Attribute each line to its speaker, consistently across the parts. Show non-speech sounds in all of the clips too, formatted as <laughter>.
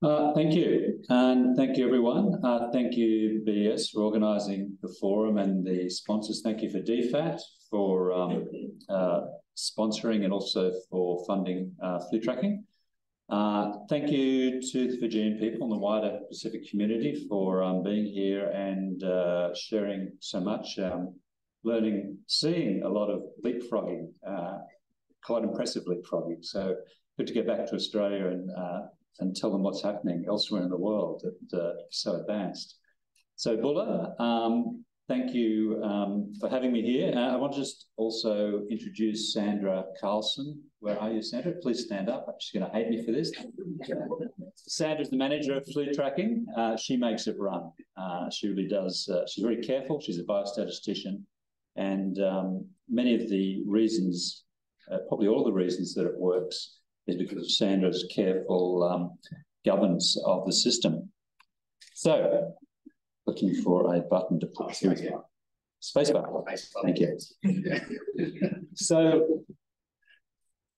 Speaker 1: Uh, thank you, and thank you everyone. Uh, thank you BES for organising the forum and the sponsors. Thank you for DFAT for um, uh, sponsoring and also for funding flu tracking. Uh, thank you to the Fijian people and the wider Pacific community for um, being here and sharing so much, um, learning, seeing a lot of leapfrogging, quite impressive leapfrogging. So good to get back to Australia and and tell them what's happening elsewhere in the world that uh, so advanced. So Bulla, um, Thank you um, for having me here. Uh, I want to just also introduce Sandra Carlson. Where are you, Sandra? Please stand up. She's going to hate me for this. Sandra's the manager of flu tracking. Uh, she makes it run. Uh, she really does. Uh, she's very careful. She's a biostatistician. And um, many of the reasons, uh, probably all the reasons that it works is because of Sandra's careful um, governance of the system. So looking for a button to put through here. Spacebar. Thank you. <laughs> so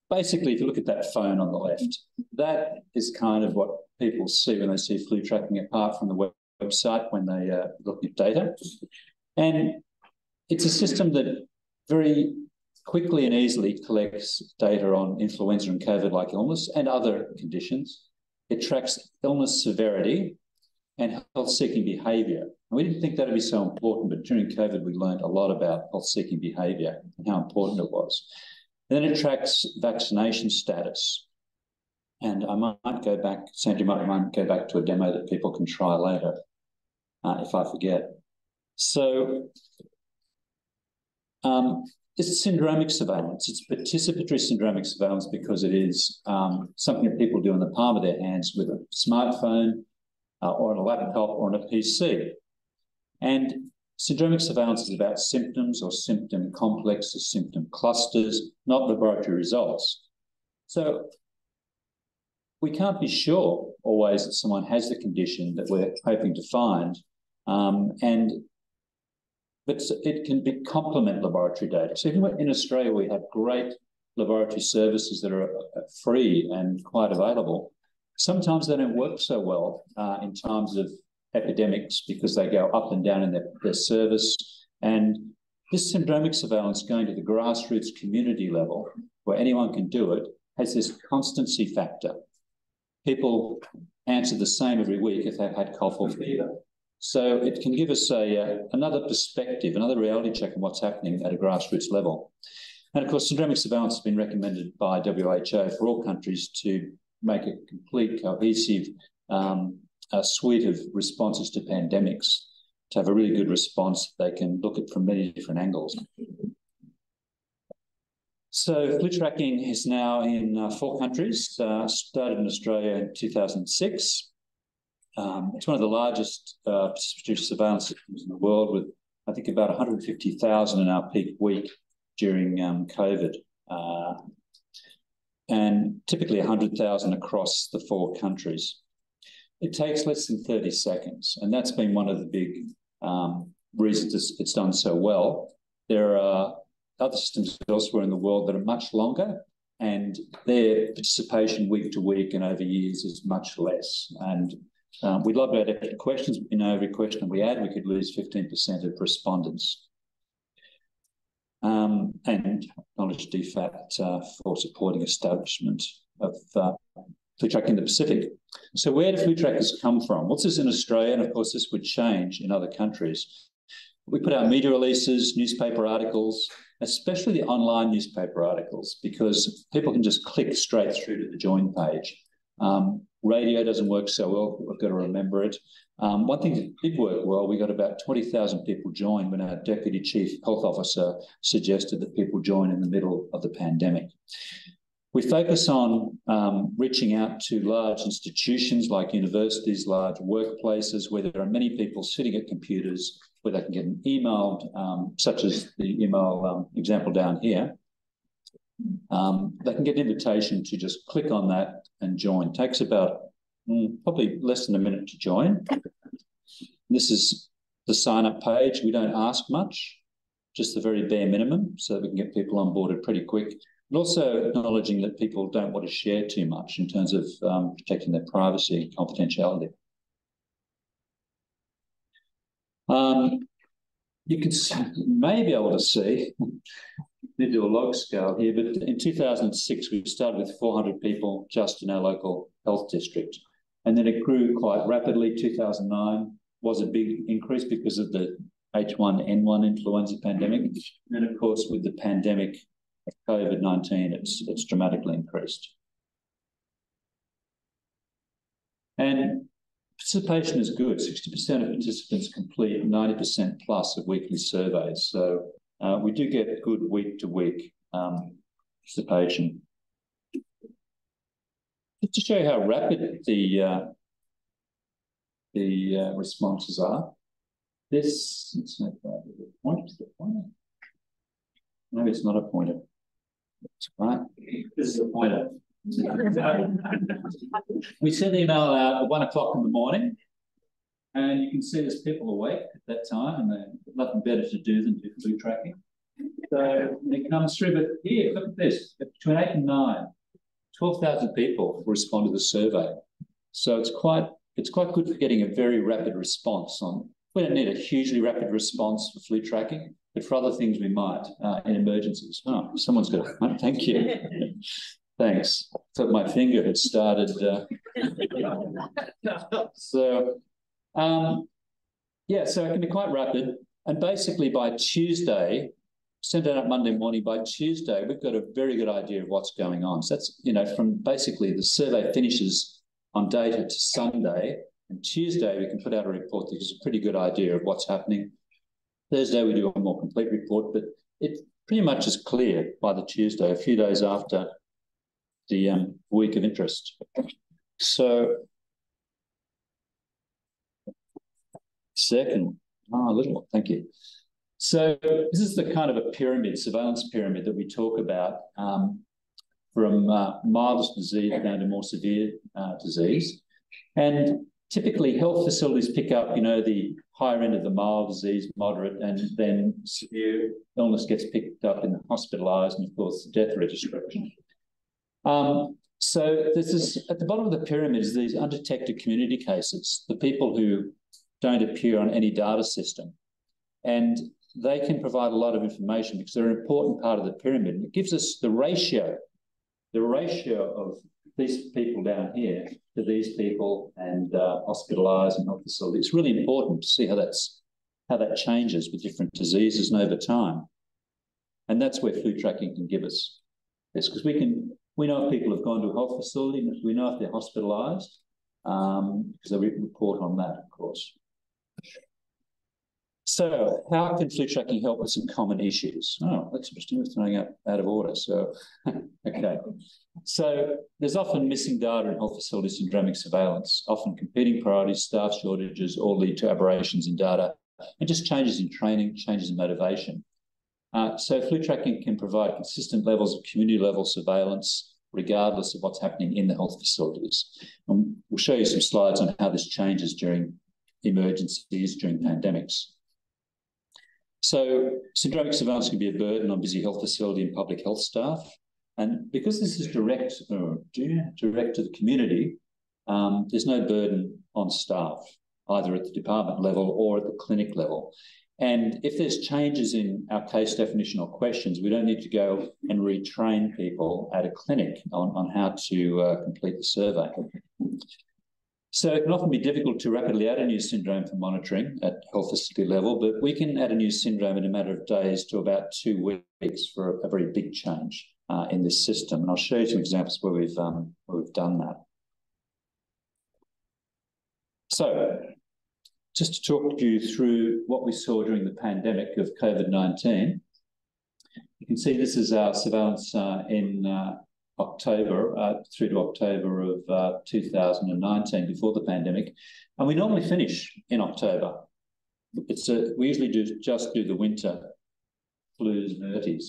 Speaker 1: basically, if you look at that phone on the left, that is kind of what people see when they see flu tracking, apart from the web website when they uh, look at data. And it's a system that very quickly and easily collects data on influenza and COVID-like illness and other conditions. It tracks illness severity and health-seeking behaviour. And we didn't think that would be so important, but during COVID, we learned a lot about health-seeking behaviour and how important it was. And then it tracks vaccination status. And I might go back, Sandy might, might go back to a demo that people can try later uh, if I forget. So um, it's syndromic surveillance. It's participatory syndromic surveillance because it is um, something that people do in the palm of their hands with a smartphone uh, or on a laptop or on a PC. And syndromic surveillance is about symptoms or symptom complexes, symptom clusters, not laboratory results. So we can't be sure always that someone has the condition that we're hoping to find. Um, and but it can be complement laboratory data. So even in Australia, we have great laboratory services that are uh, free and quite available. Sometimes they don't work so well uh, in times of epidemics because they go up and down in their, their service. And this syndromic surveillance going to the grassroots community level, where anyone can do it, has this constancy factor. People answer the same every week if they've had cough or fever. So it can give us a, uh, another perspective, another reality check on what's happening at a grassroots level. And of course, syndromic surveillance has been recommended by WHO for all countries to make a complete, cohesive um, a suite of responses to pandemics to have a really good response. They can look at from many different angles. So flu tracking is now in uh, four countries, uh, started in Australia in 2006. Um, it's one of the largest uh, surveillance systems in the world with, I think, about 150,000 in our peak week during um, COVID. Uh, and typically 100,000 across the four countries. It takes less than 30 seconds, and that's been one of the big um, reasons it's done so well. There are other systems elsewhere in the world that are much longer, and their participation week to week and over years is much less. And um, we'd love to add questions. You know, every question we add, we could lose 15% of respondents. Um, and acknowledge DFAT uh, for supporting establishment of uh, flu track in the Pacific. So where do flu trackers come from? What's this in Australia? And of course, this would change in other countries. We put out media releases, newspaper articles, especially the online newspaper articles, because people can just click straight through to the join page. Um, radio doesn't work so well. We've got to remember it. Um, one thing that did work well, we got about 20,000 people join when our Deputy Chief Health Officer suggested that people join in the middle of the pandemic. We focus on um, reaching out to large institutions like universities, large workplaces where there are many people sitting at computers where they can get an email, um, such as the email um, example down here. Um, they can get an invitation to just click on that and join. Takes about mm, probably less than a minute to join. This is the sign up page. We don't ask much, just the very bare minimum so that we can get people onboarded pretty quick. and also acknowledging that people don't want to share too much in terms of um, protecting their privacy and confidentiality. Um, you can may be able to see, need to do a log scale here, but in 2006, we started with 400 people just in our local health district. And then it grew quite rapidly. 2009 was a big increase because of the H1N1 influenza pandemic. And of course, with the pandemic of COVID-19, it's, it's dramatically increased. And participation is good. 60% of participants complete 90% plus of weekly surveys. So we do get good week to week um, participation. Just to show you how rapid the uh, the uh, responses are. This, let's make that a point. Is the pointer? Maybe it's not a pointer. That's right. This is a pointer. <laughs> we send the email out at one o'clock in the morning, and you can see there's people awake at that time, and they've nothing better to do than do flu tracking. So it comes through, but here, look at this, between eight and nine, 12,000 people respond to the survey. So it's quite it's quite good for getting a very rapid response on. We don't need a hugely rapid response for flu tracking, but for other things we might uh, in emergencies. Oh, someone's got a thank you. <laughs> Thanks. I thought my finger had started. Uh... <laughs> so, um, yeah, so it can be quite rapid. And basically by Tuesday, sent it out Monday morning. By Tuesday, we've got a very good idea of what's going on. So that's, you know, from basically the survey finishes on data to Sunday. And Tuesday, we can put out a report that gives a pretty good idea of what's happening. Thursday, we do a more complete report, but it pretty much is clear by the Tuesday, a few days after the um, week of interest. So, second, ah, little, thank you. So this is the kind of a pyramid, surveillance pyramid that we talk about um, from uh, mildest disease down to more severe uh, disease. And typically health facilities pick up, you know, the higher end of the mild disease, moderate, and then severe illness gets picked up in the hospitalised and of course the death registration. Um, so this is at the bottom of the pyramid is these undetected community cases, the people who don't appear on any data system. And they can provide a lot of information because they're an important part of the pyramid. It gives us the ratio, the ratio of these people down here to these people and uh, hospitalised and health facilities. It's really important to see how that's how that changes with different diseases and over time. And that's where flu tracking can give us this, because we can we know if people have gone to a health facility, we know if they're hospitalised, um, because they report on that, of course. So how can flu tracking help with some common issues? Oh, that's interesting. We're throwing out, out of order. So, <laughs> okay. So there's often missing data in health facility syndromic surveillance. Often competing priorities, staff shortages, all lead to aberrations in data and just changes in training, changes in motivation. Uh, so flu tracking can provide consistent levels of community level surveillance regardless of what's happening in the health facilities. And we'll show you some slides on how this changes during emergencies, during pandemics. So syndromic surveillance can be a burden on busy health facility and public health staff. And because this is direct, uh, direct to the community, um, there's no burden on staff, either at the department level or at the clinic level. And if there's changes in our case definition or questions, we don't need to go and retrain people at a clinic on, on how to uh, complete the survey. So it can often be difficult to rapidly add a new syndrome for monitoring at health facility level, but we can add a new syndrome in a matter of days to about two weeks for a, very big change uh, in this system. And I'll show you some examples where we've um, where we've done that. So just to talk you through what we saw during the pandemic of COVID-19, you can see this is our surveillance uh, in uh, October uh, through to October of uh, 2019 before the pandemic. And we normally finish in October. It's a, we usually do just do the winter flus and URTIs.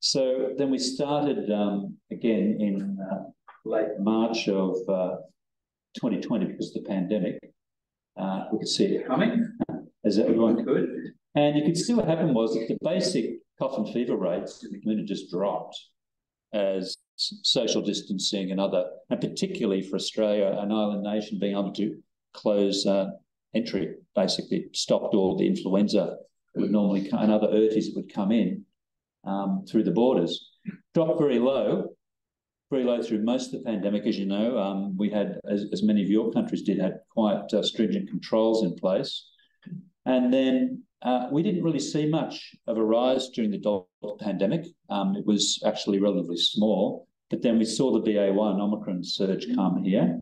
Speaker 1: So then we started um, again in uh, late March of 2020 uh, because of the pandemic. Uh, we could see it coming, <laughs> as everyone could. And you could see what happened was that the basic cough and fever rates in the community just dropped as social distancing and other, and particularly for Australia, an island nation, being able to close uh, entry, basically stopped all the influenza that would normally come, and other URTIs that would come in um, through the borders. Dropped very low, very low through most of the pandemic, as you know. Um, we had, as, as, many of your countries did, had quite uh, stringent controls in place. And then uh, we didn't really see much of a rise during the pandemic. Um, it was actually relatively small. But then we saw the BA1 Omicron surge come here,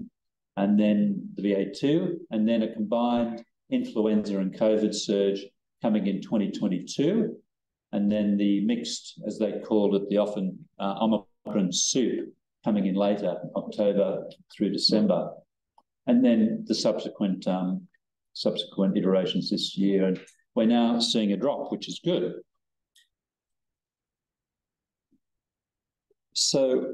Speaker 1: and then the BA2, and then a combined influenza and COVID surge coming in 2022, and then the mixed, as they called it, the often uh, Omicron soup coming in later, October through December, and then the subsequent um, subsequent iterations this year. And we're now seeing a drop, which is good. So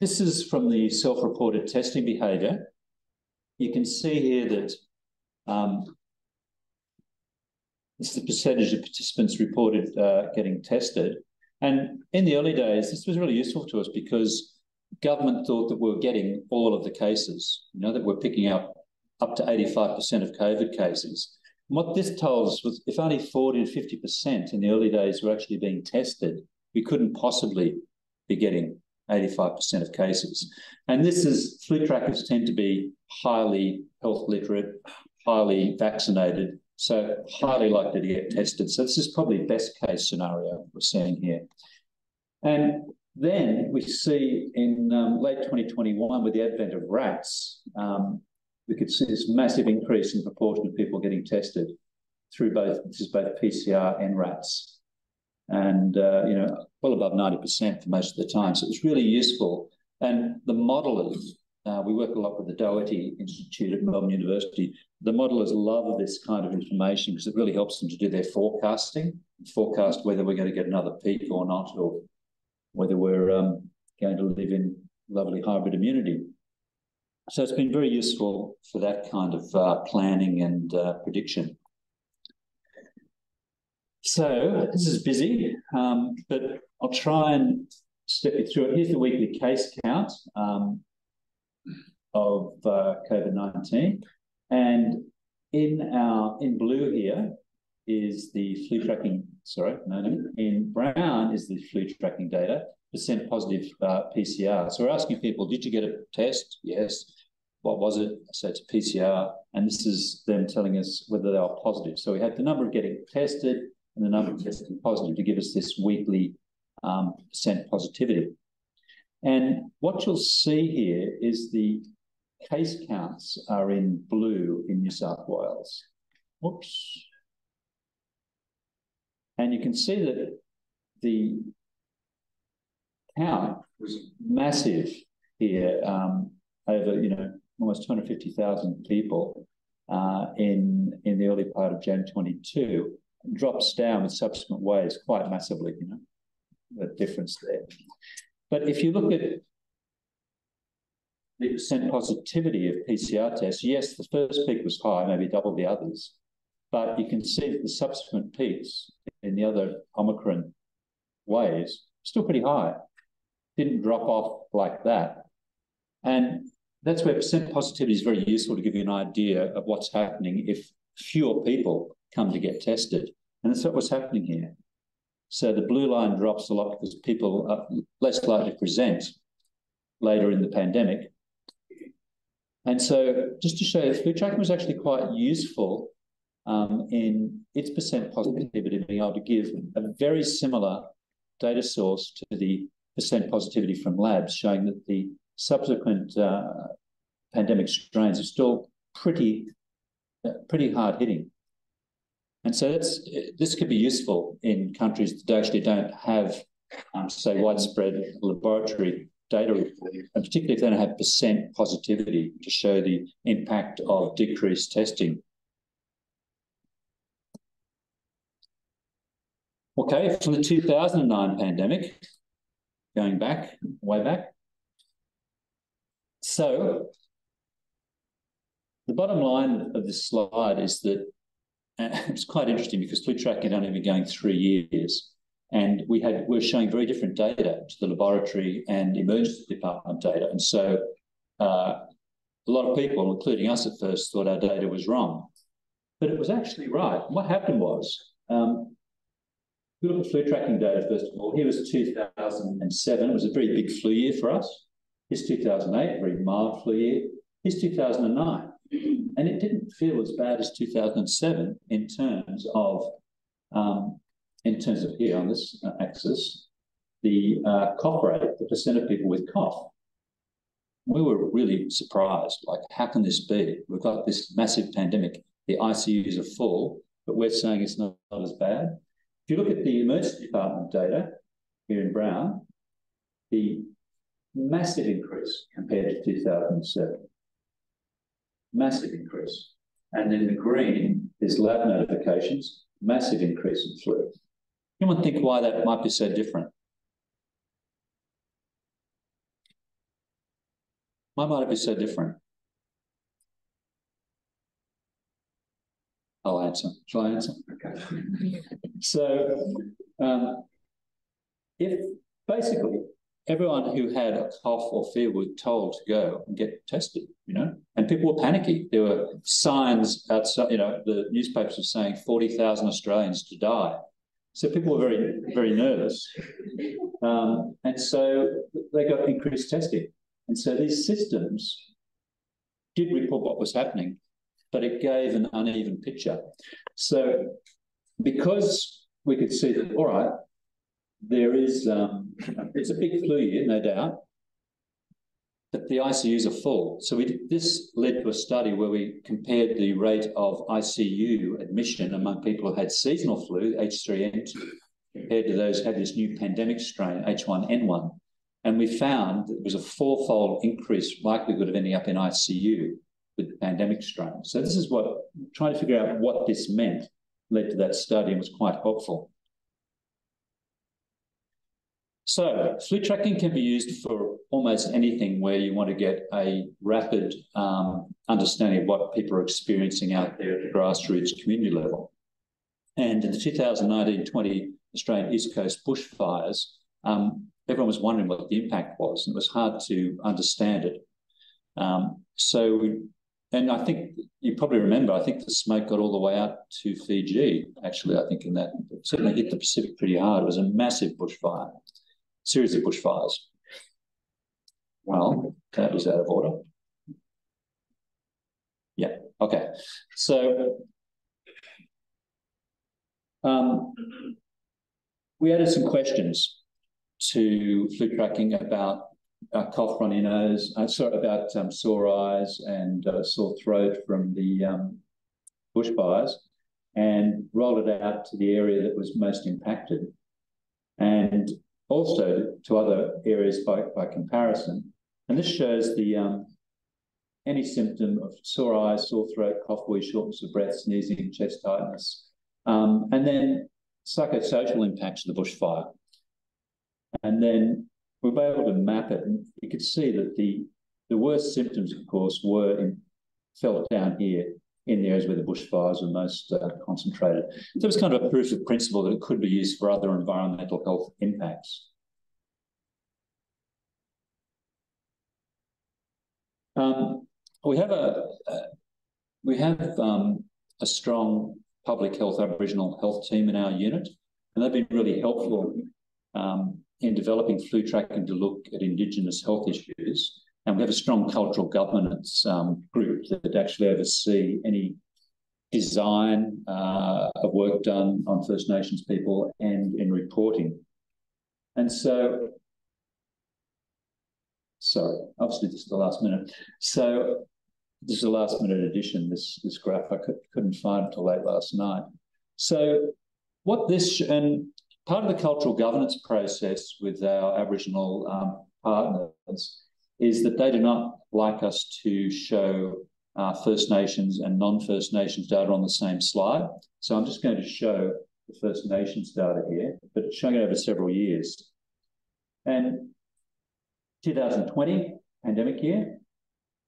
Speaker 1: this is from the self-reported testing behaviour. You can see here that um, this is the percentage of participants reported uh, getting tested. And in the early days, this was really useful to us because government thought that we we're getting all of the cases, you know, that we're picking up up to 85% of COVID cases. And what this told us was if only 40 to 50% in the early days were actually being tested, we couldn't possibly be getting 85% of cases. And this is flu trackers tend to be highly health literate, highly vaccinated, so highly likely to get tested. So this is probably best case scenario we're seeing here. And then we see in um, late 2021, with the advent of RATs, um, we could see this massive increase in proportion of people getting tested through both, this is both PCR and RATs. And, uh, you know, well above 90% for most of the time. So it was really useful. And the modelers, uh, we work a lot with the Doherty Institute at Melbourne University. The modelers love this kind of information because it really helps them to do their forecasting, forecast whether we're going to get another peak or not, or whether we're um, going to live in lovely hybrid immunity. So it's been very useful for that kind of uh, planning and uh, prediction. So this is busy, um, but I'll try and step you through it. Here's the weekly case count um, of uh, COVID-19. And in our in blue here is the flu tracking, sorry, no, no, in brown is the flu tracking data percent positive uh, PCR. So we're asking people, did you get a test? Yes. What was it? So it's PCR, and this is them telling us whether they are positive. So we had the number of getting tested and the number of testing positive to give us this weekly um, percent positivity. And what you'll see here is the case counts are in blue in New South Wales. Whoops. And you can see that the count was massive here um, over, you know, almost 250,000 people uh, in, in the early part of Jan 22, drops down with subsequent waves quite massively, you know, the difference there. But if you look at the percent positivity of PCR tests, yes, the first peak was high, maybe double the others, but you can see that the subsequent peaks in the other Omicron waves still pretty high didn't drop off like that. And that's where percent positivity is very useful to give you an idea of what's happening if fewer people come to get tested. And that's what's happening here. So the blue line drops a lot because people are less likely to present later in the pandemic. And so just to show you, flu tracking was actually quite useful um, in its percent positivity, being able to give a very similar data source to the percent positivity from labs, showing that the subsequent uh, pandemic strains are still pretty, uh, pretty hard hitting. And so that's, this could be useful in countries that actually don't have, um, say, widespread laboratory data, and particularly if they don't have percent positivity to show the impact of decreased testing. Okay, from the 2009 pandemic, going back, way back. So the bottom line of this slide is that <laughs> it's quite interesting because flu tracking had only been going three years. And we had we were showing very different data to the laboratory and emergency department data. And so uh, a lot of people, including us at first, thought our data was wrong. But it was actually right. And what happened was, um, we look at flu tracking data first of all. Here was 2007. It was a very big flu year for us. Here's 2008, a very mild flu year. Here's 2009. And it didn't feel as bad as 2007 in terms of, um, in terms of here on this uh, axis, the uh, cough rate, the percent of people with cough. We were really surprised. Like, how can this be? We've got this massive pandemic. The ICUs are full, but we're saying it's not, not as bad. If you look at the emergency department data here in brown, the massive increase compared to 2007 massive increase. And in the green is lab notifications, massive increase in flu. Anyone think why that might be so different? Why might it be so different? I'll answer. Shall I answer? Okay. <laughs> so, um, if basically everyone who had a cough or fever was told to go and get tested, you know, and people were panicky. There were signs outside, you know, the newspapers were saying 40,000 Australians to die. So people were very, very nervous. Um, and so they got increased testing. And so these systems did report what was happening, but it gave an uneven picture. So because we could see that, all right, there is, um, it's a big flu year, no doubt, but the ICUs are full. So we this led to a study where we compared the rate of ICU admission among people who had seasonal flu, H3N2, compared to those who had this new pandemic strain, H1N1. And we found that there was a fourfold increase likelihood of ending up in ICU with the pandemic strain. So this is what, trying to figure out what this meant led to that study and was quite helpful. So flu tracking can be used for almost anything where you want to get a rapid um, understanding of what people are experiencing out there at the grassroots community level. And in the 2019-20 Australian East Coast bushfires, um, everyone was wondering what the impact was, and it was hard to understand it. Um, so, and I think you probably remember, I think the smoke got all the way out to Fiji, actually, I think in that, certainly hit the Pacific pretty hard. It was a massive bushfire series of bushfires. Well, that was out of order. Yeah, okay. So um, we added some questions to flu tracking about uh, cough, runny nose, uh, sorry, about um, sore eyes and uh, sore throat from the um, bushfires and rolled it out to the area that was most impacted. And also to other areas by, by comparison. And this shows the um, any symptom of sore eyes, sore throat, cough, wheeze, shortness of breath, sneezing, chest tightness, um, and then psychosocial impacts of the bushfire. And then we were able to map it, and you could see that the the worst symptoms, of course, were in, felt down here in the areas where the bushfires were most uh, concentrated. So it was kind of a proof of principle that it could be used for other environmental health impacts. Um, we have a, a we have um, a strong public health Aboriginal health team in our unit, and they've been really helpful um, in developing flu tracking to look at Indigenous health issues. And we have a strong cultural governance um, group that actually oversee any design uh, of work done on First Nations people and in reporting. And so, sorry, obviously this is the last minute. So this is a last minute addition, this, this graph. I could, couldn't find until late last night. So what this, and part of the cultural governance process with our Aboriginal um, partners is that they do not like us to show uh, First Nations and non-First Nations data on the same slide. So I'm just going to show the First Nations data here, but showing it over several years. And 2020, pandemic year,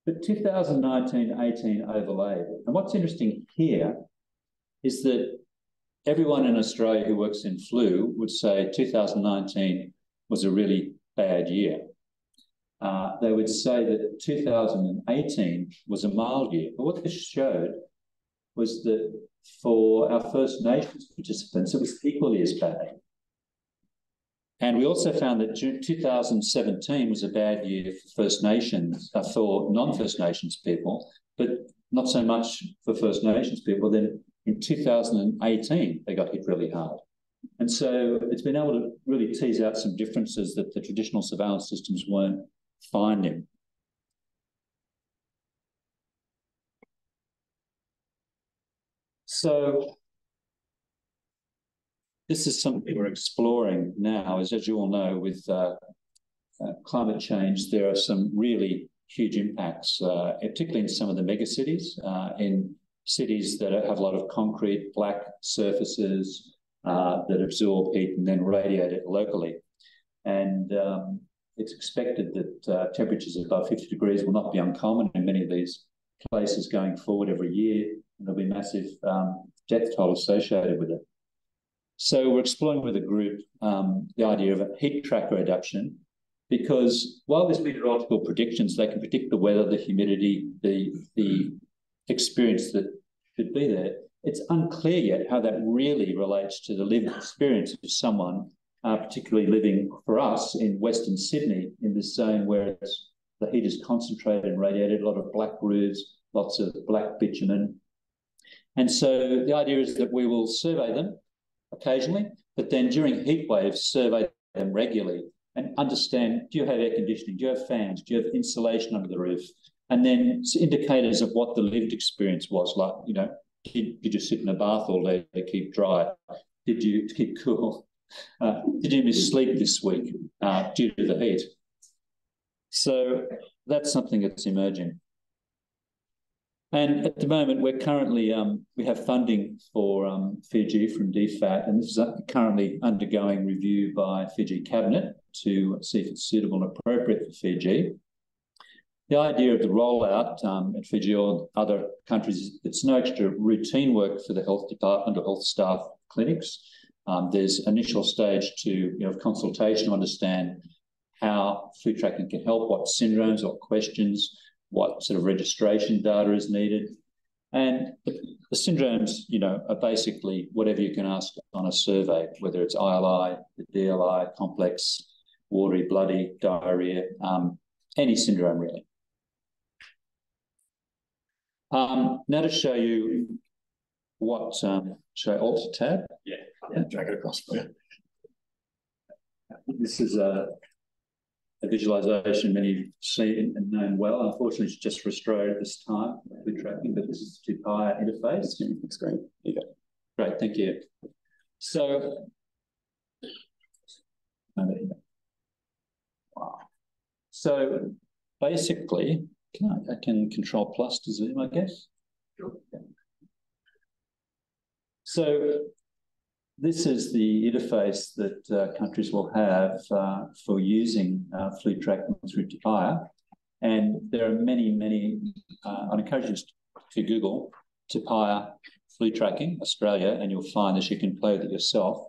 Speaker 1: but 2019-18 overlaid. And what's interesting here is that everyone in Australia who works in flu would say 2019 was a really bad year. Uh, they would say that 2018 was a mild year. But what this showed was that for our First Nations participants, it was equally as bad. And we also found that 2017 was a bad year for First Nations, uh, for non-First Nations people, but not so much for First Nations people. Then in 2018, they got hit really hard. And so it's been able to really tease out some differences that the traditional surveillance systems weren't finding. So this is something we're exploring now, as, as you all know, with uh, uh, climate change, there are some really huge impacts, uh, particularly in some of the megacities, uh, in cities that have a lot of concrete, black surfaces uh, that absorb heat and then radiate it locally. And um, it's expected that uh, temperatures above 50 degrees will not be uncommon in many of these places going forward every year. And there'll be massive um, death toll associated with it. So we're exploring with a group um, the idea of a heat tracker reduction because while there's meteorological predictions, they can predict the weather, the humidity, the, the experience that should be there. It's unclear yet how that really relates to the lived experience of someone, uh, particularly living for us in Western Sydney in this zone where the heat is concentrated and radiated, a lot of black roofs, lots of black bitumen. And so the idea is that we will survey them occasionally, but then during heat waves, survey them regularly and understand do you have air conditioning? Do you have fans? Do you have insulation under the roof? And then indicators of what the lived experience was like, you know, did, did you sit in a bath all day to keep dry? Did you keep cool? Uh, did you miss sleep this week uh, due to the heat? So that's something that's emerging. And at the moment, we're currently um, we have funding for um, Fiji from DFAT, and this is currently undergoing review by Fiji Cabinet to see if it's suitable and appropriate for Fiji. The idea of the rollout um, at Fiji or other countries, it's no extra routine work for the health department or health staff clinics. Um, there's initial stage to you know consultation to understand how flu tracking can help, what syndromes or questions what sort of registration data is needed. And the, the syndromes, you know, are basically whatever you can ask on a survey, whether it's ILI, the DLI, complex, watery, bloody, diarrhea, um, any syndrome really. Um, now to show you what, um, show Alt tab?
Speaker 2: Yeah, yeah, drag it across you.
Speaker 1: This is a a visualization many seen and known well. Unfortunately, it's just for Australia at this time with tracking, but this is the Tupaia interface.
Speaker 2: Screen. Here you go.
Speaker 1: Great, thank you. So, wow. So basically, can I, I can control plus to zoom, I guess. Sure. So this is the interface that uh, countries will have uh, for using uh, flu tracking through Tupaia. And there are many, many, uh, I'd encourage you to Google Tupaia flu tracking Australia, and you'll find that you can play with it yourself.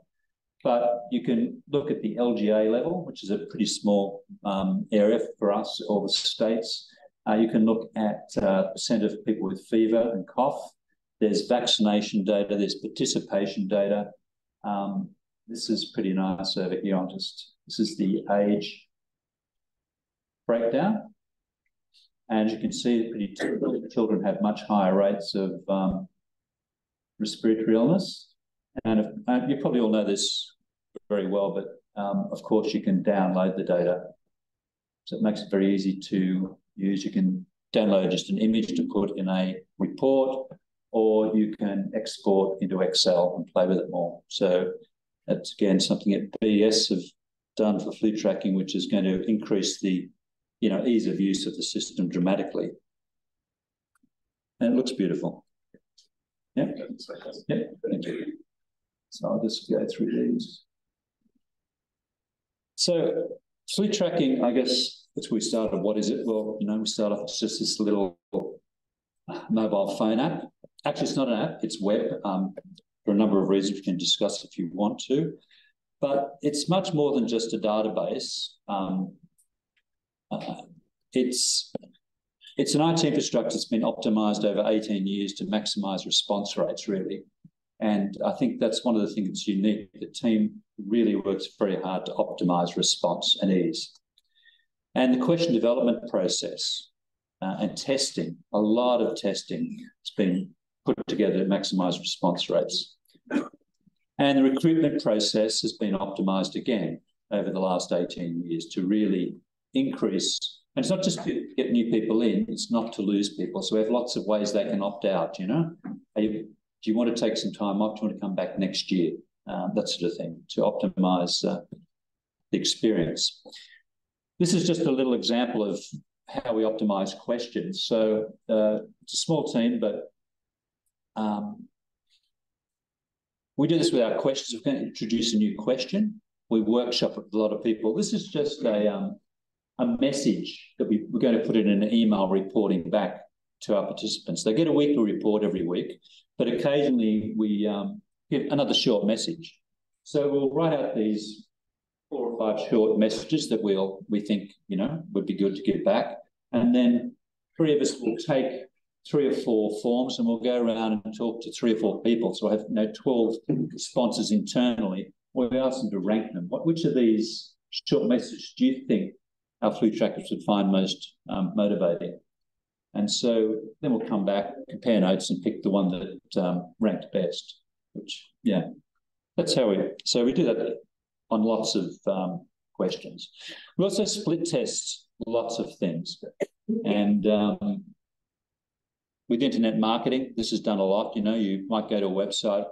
Speaker 1: But you can look at the LGA level, which is a pretty small um, area for us, all the states. Uh, you can look at uh, percent of people with fever and cough. There's vaccination data, there's participation data, um, this is pretty nice over here. I'll just, this is the age breakdown. And you can see pretty children have much higher rates of um, respiratory illness. And if, uh, you probably all know this very well, but um, of course you can download the data. So it makes it very easy to use. You can download just an image to put in a report or you can export into Excel and play with it more. So that's again something that BES have done for flu tracking, which is going to increase the you know ease of use of the system dramatically. And it looks beautiful. Yeah. Yeah. So I'll just go through these. So flu tracking, I guess that's where we started. What is it? Well, you know, we start off it's just this little mobile phone app Actually, it's not an app, it's web. Um, for a number of reasons we can discuss if you want to. But it's much more than just a database. Um, uh, it's it's an IT infrastructure that's been optimized over 18 years to maximize response rates, really. And I think that's one of the things that's unique. The team really works very hard to optimize response and ease. And the question development process uh, and testing, a lot of testing has been put together to maximize response rates. And the recruitment process has been optimized again over the last 18 years to really increase and it's not just to get new people in, it's not to lose people. So we have lots of ways they can opt out, you know. You, do you want to take some time off? Do you want to come back next year? Um, that sort of thing to optimize uh, the experience. This is just a little example of how we optimize questions. So uh, it's a small team, but um, we do this with our questions. We're going to introduce a new question. We workshop with a lot of people. This is just a um, a message that we, we're going to put in an email reporting back to our participants. They get a weekly report every week, but occasionally we um, give another short message. So we'll write out these five short messages that we'll we think you know would be good to give back, and then three of us will take three or four forms and we'll go around and talk to three or four people. So I have you know 12 sponsors internally. We ask them to rank them. What which of these short messages do you think our flu trackers would find most um, motivating. And so then we'll come back, compare notes, and pick the one that um, ranked best. Which, yeah, that's how we. So we do that on lots of um, questions. We also split test lots of things, and um, with internet marketing, this is done a lot. You know, you might go to a website.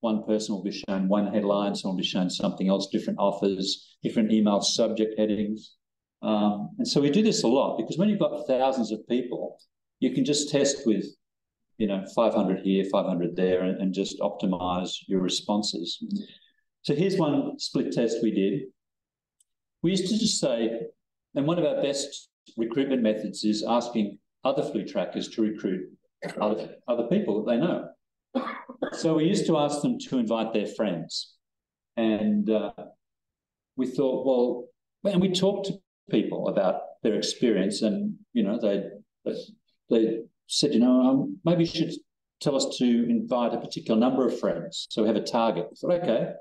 Speaker 1: One person will be shown one headline, someone will be shown something else, different offers, different email subject headings. Um, and so we do this a lot because when you've got thousands of people, you can just test with, you know, 500 here, 500 there, and, and just optimize your responses. So here's one split test we did. We used to just say, and one of our best recruitment methods is asking other flu trackers to recruit other, other people that they know. So we used to ask them to invite their friends. And uh, we thought, well, and we talked to people about their experience, and you know they they said, you know, um, maybe you should tell us to invite a particular number of friends, so we have a target. I thought, okay,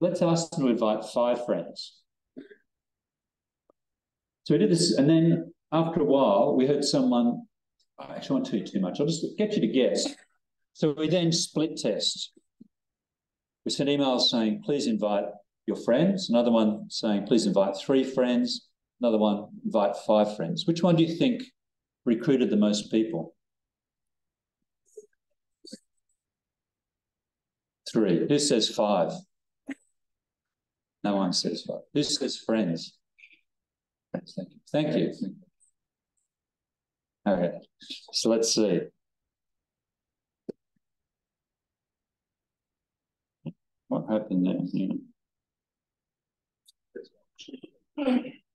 Speaker 1: let's ask them to invite five friends. So we did this, and then after a while, we heard someone. Oh, I actually won't tell you too much. I'll just get you to guess. So we then split test. We sent emails saying, please invite your friends. Another one saying, please invite three friends. Another one, invite five friends. Which one do you think recruited the most people? Three. Who says five? No one says five. Who says friends? Thank you. Thank you. Okay. So let's see. What happened there?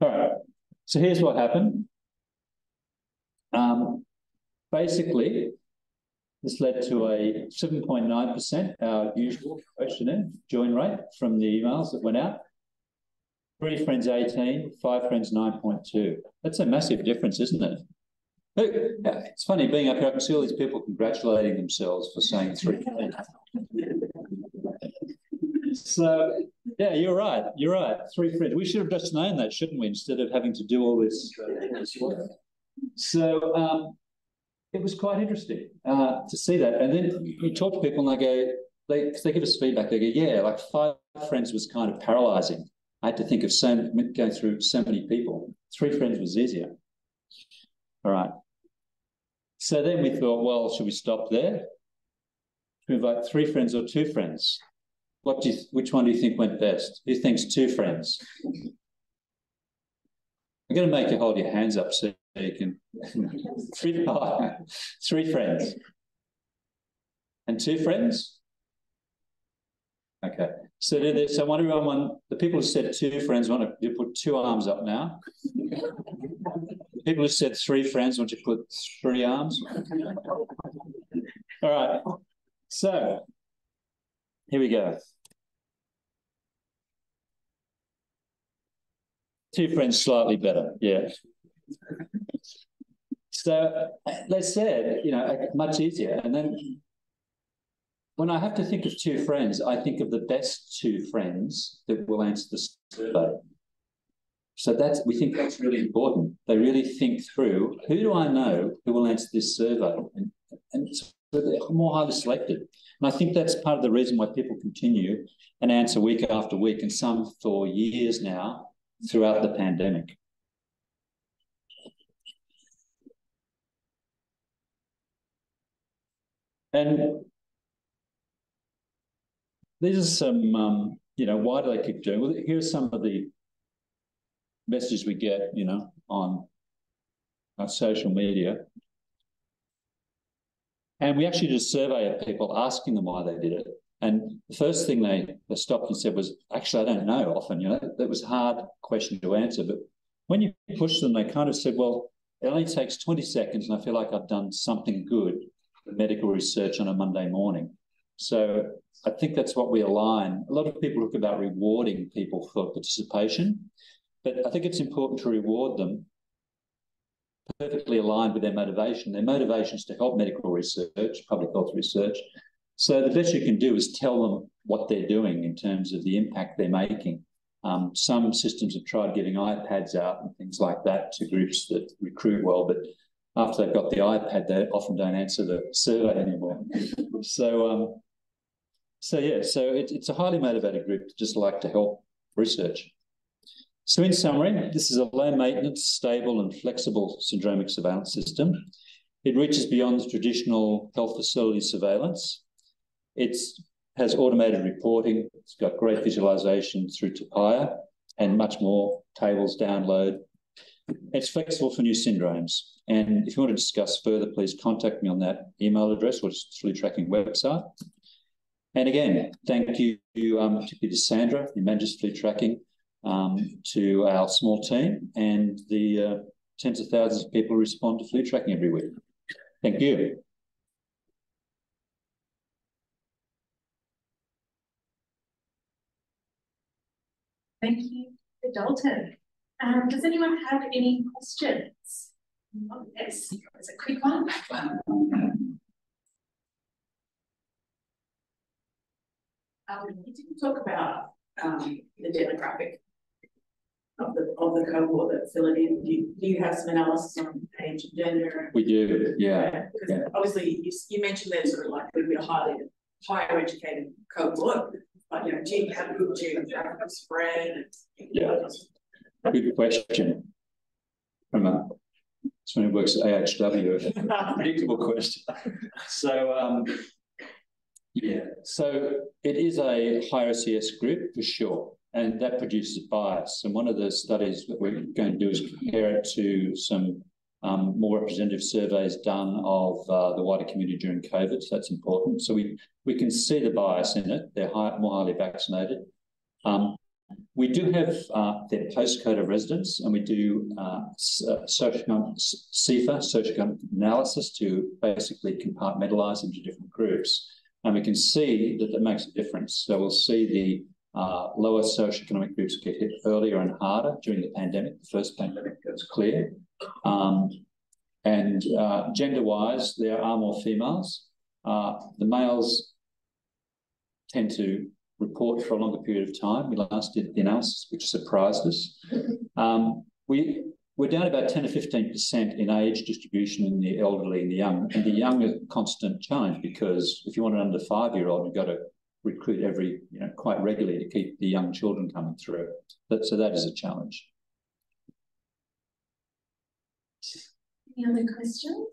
Speaker 1: All right. So here's what happened. Um, basically, this led to a 7.9%, our usual questionnaire join rate from the emails that went out. Three friends 18, five friends 9.2. That's a massive difference, isn't it? It's funny being up here, I can see all these people congratulating themselves for saying three friends. So yeah, you're right. You're right. Three friends. We should have just known that, shouldn't we? Instead of having to do all this, uh, this work. So um, it was quite interesting uh, to see that. And then you talk to people and they go, they they give us feedback. They go, yeah, like five friends was kind of paralyzing. I had to think of so going through so many people. Three friends was easier. All right. So then we thought, well, should we stop there? We invite three friends or two friends? What do you, which one do you think went best? Who thinks two friends? I'm going to make you hold your hands up can. <laughs> three, three friends. And two friends? Okay. So, they, so one everyone, the people who said two friends want to put two arms up now. The people who said three friends want you to put three arms. All right. So Here we go. Two friends slightly better, yeah. So let's you know, much easier. And then when I have to think of two friends, I think of the best two friends that will answer the survey. So that's we think that's really important. They really think through who do I know who will answer this survey, and, and so they're more highly selected. And I think that's part of the reason why people continue and answer week after week, and some for years now throughout the pandemic. And these are some, um, you know, why do they keep doing? Well, here's some of the messages we get, you know, on our social media. And we actually did a survey of people asking them why they did it. And the first thing they, they stopped and said was, actually, I don't know often, you know, that was a hard question to answer. But when you push them, they kind of said, well, it only takes 20 seconds and I feel like I've done something good medical research on a Monday morning. So I think that's what we align. A lot of people talk about rewarding people for participation, but I think it's important to reward them perfectly aligned with their motivation. Their motivation is to help medical research, public health research, so the best you can do is tell them what they're doing in terms of the impact they're making. Um, some systems have tried giving iPads out and things like that to groups that recruit well, but after they've got the iPad, they often don't answer the survey anymore. <laughs> so, um, so yeah, so it, it's a highly motivated group just like to help research. So in summary, this is a low maintenance, stable and flexible syndromic surveillance system. It reaches beyond the traditional health facility surveillance it has automated reporting. It's got great visualization through Tupaia and much more tables download. It's flexible for new syndromes. And if you want to discuss further, please contact me on that email address or flu tracking website. And again, thank you um, particularly to Sandra, the manager's flu tracking, um, to our small team and the uh, tens of thousands of people who respond to flu tracking every week. Thank you.
Speaker 3: Thank you, Dalton. Um, does anyone have any questions? Oh, yes, it's a quick one. Um, you didn't talk about um, the demographic of the of the cohort that fill it in. Do you, do you have some analysis on age and gender?
Speaker 1: We do, yeah.
Speaker 3: Because
Speaker 1: yeah.
Speaker 3: obviously you, you mentioned there's sort of like going to be a highly higher educated cohort, but you know, do you have good geographic spread?
Speaker 1: Yeah, good question. From a someone who works at AIHW, predictable question. So, um, yeah, so it is a higher SES group for sure, and that produces bias. And one of the studies that we're going to do is compare it to some um, more representative surveys done of uh, the wider community during COVID. So that's important. So we we can see the bias in it. They're high, more highly vaccinated. Um, we do have uh, their postcode of residence, and we do uh, social SEIFA, social analysis to basically compartmentalize into different groups. And we can see that that makes a difference. So we'll see the uh, lower socioeconomic groups get hit earlier and harder during the pandemic. The first pandemic goes clear. Um, and uh, gender-wise, there are more females. Uh, the males tend to report for a longer period of time. We last did the analysis, which surprised us. <laughs> Um, we we're down about 10 to 15% in age distribution in the elderly and the young. And the young are constant challenge because if you want an under five year old, you've got to recruit every, you know, quite regularly to keep the young children coming through. But, so that is a challenge.
Speaker 3: Any other questions?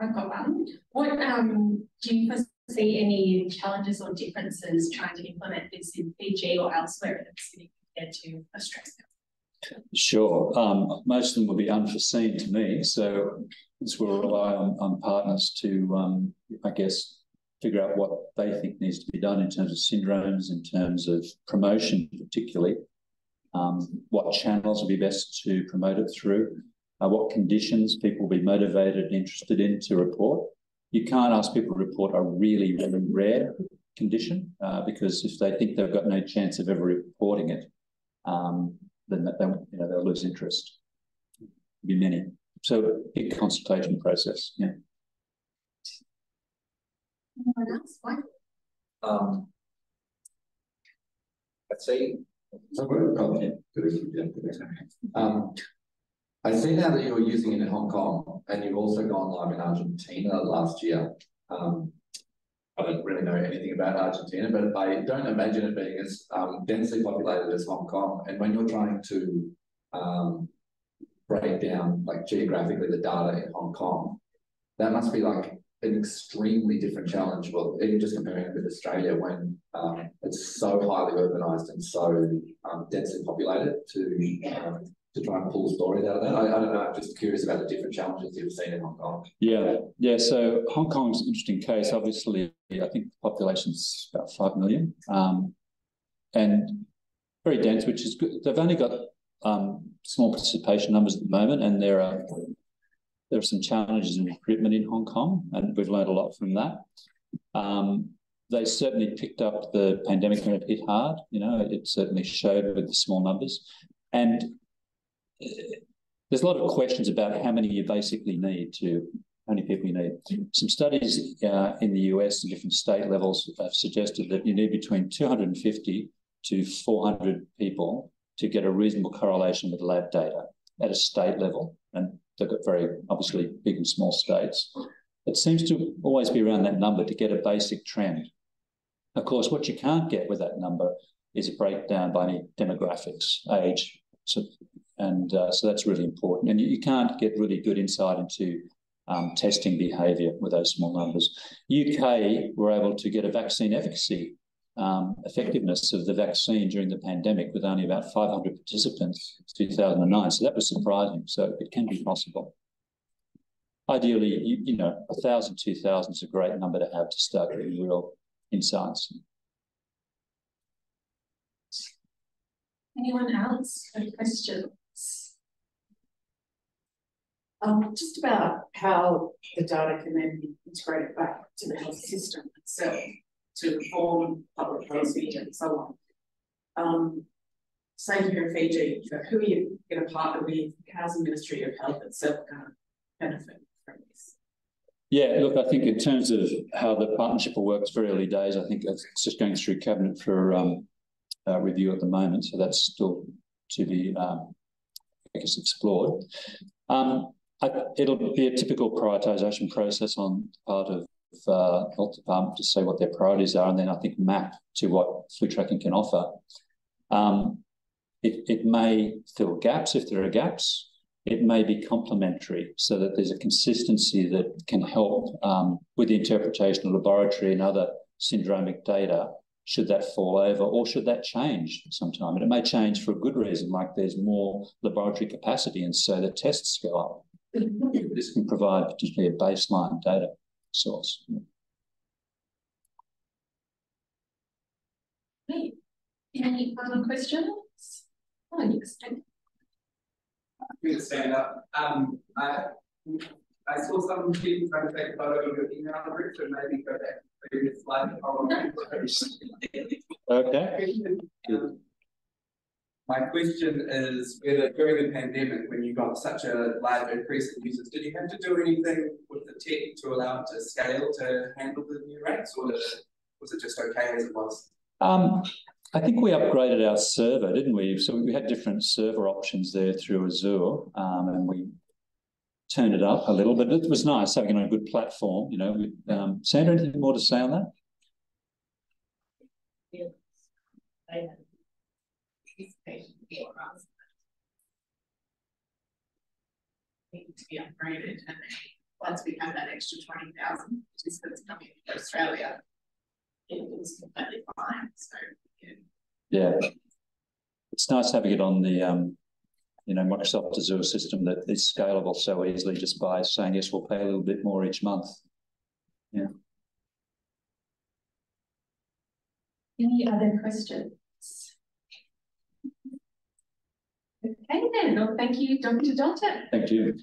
Speaker 3: I've got one. What um, do you foresee any challenges or differences trying to implement this in Fiji or elsewhere in the Pacific compared to Australia?
Speaker 1: Sure. Um, most of them will be unforeseen to me. So this will rely on, on partners to, um, I guess, figure out what they think needs to be done in terms of syndromes, in terms of promotion, particularly. Um, what channels would be best to promote it through, uh, what conditions people will be motivated and interested in to report. you can't ask people to report a really, really rare condition uh, because if they think they've got no chance of ever reporting it, um, then they, you know, they'll lose interest. Be many. So big consultation process. Yeah.
Speaker 3: Anyone else?
Speaker 4: Um. Let's see.
Speaker 2: So we're, yeah, good, yeah, good. Um, I see now that you're using it in Hong Kong and you've also gone live in Argentina last year. Um, I don't really know anything about Argentina, but I don't imagine it being as um, densely populated as Hong Kong. And when you're trying to um, break down like geographically the data in Hong Kong, that must be like an extremely different challenge. Well, even just comparing it with Australia when um, it's so highly urbanized and so um, densely populated to um, to try and pull the stories out of that? I, I don't know. I'm just curious about the different challenges you've seen in Hong Kong.
Speaker 1: Yeah, yeah. So Hong Kong's an interesting case. Obviously, I think the population's about five million, um, and very dense, which is good. They've only got um, small participation numbers at the moment, and there are there are some challenges in recruitment in Hong Kong, and we've learned a lot from that. Um, they certainly picked up the pandemic when it hit hard. You know, it certainly showed with the small numbers, and there's a lot of questions about how many you basically need to how many people you need. Some studies uh, in the US and different state levels have suggested that you need between 250 to 400 people to get a reasonable correlation with lab data at a state level. And they've got very obviously big and small states. It seems to always be around that number to get a basic trend. Of course, what you can't get with that number is a breakdown by any demographics, age, so and uh, so that's really important. And you, you, can't get really good insight into um, testing behaviour with those small numbers. UK were able to get a vaccine efficacy um, effectiveness of the vaccine during the pandemic with only about 500 participants in 2009. So that was surprising. So it can be possible. Ideally, you, you know, 1,000, 2,000 is a great number to have to start getting real insights.
Speaker 3: Anyone else have questions? Um, just about how the data can then be integrated back to the health system itself to inform public policy and so on. Um, same here in Fiji, who are you going to partner with? How's the Ministry of Health itself going to benefit from this?
Speaker 1: Yeah, look, I think in terms of how the partnership will work, it's very early days. I think it's just going through cabinet for um, uh, review at the moment, so that's still to be, um, I guess, explored. Um, I, it'll be a typical prioritisation process on part of uh, health department to see what their priorities are, and then I think map to what flu tracking can offer. Um, it, it may fill gaps if there are gaps. It may be complementary so that there's a consistency that can help um, with the interpretation of laboratory and other syndromic data. Should that fall over or should that change sometime? And it may change for a good reason, like there's more laboratory capacity and so the tests go up. This can provide particularly a baseline data source.
Speaker 3: Hey, any final questions? Oh, yes.
Speaker 5: I'm stand up. Um, I, I saw some people trying to take a photo of your email group, so maybe go back to the previous slide. <laughs>
Speaker 1: Okay.
Speaker 5: Um, my question is whether during the pandemic, when you got such a large increase in users, did you have to do anything with the tech to allow it to scale to handle the new rates, or was it just okay as it was?
Speaker 1: Um, I think we upgraded our server, didn't we? So we had different server options there through Azure, um, and we turned it up a little, but it was nice having a good platform. You know, um, Sandra, anything more to say on that?
Speaker 3: Yeah need to be upgraded and once we have that extra twenty thousand participants coming to Australia, it was completely fine, so.
Speaker 1: Yeah. It's nice having it on the um, you know, Microsoft Azure system that is scalable so easily just by saying, yes, we'll pay a little bit more each month. Yeah.
Speaker 3: Any other questions? Okay then, well, thank you, Dr. Dalton.
Speaker 1: Thank you.